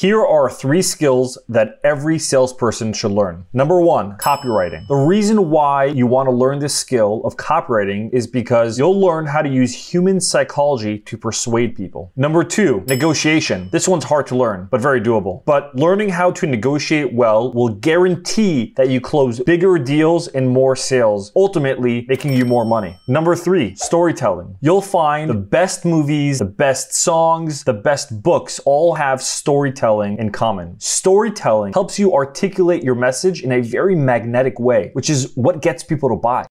Here are three skills that every salesperson should learn. Number one, copywriting. The reason why you want to learn this skill of copywriting is because you'll learn how to use human psychology to persuade people. Number two, negotiation. This one's hard to learn, but very doable. But learning how to negotiate well will guarantee that you close bigger deals and more sales, ultimately making you more money. Number three, storytelling. You'll find the best movies, the best songs, the best books all have storytelling storytelling in common. Storytelling helps you articulate your message in a very magnetic way, which is what gets people to buy.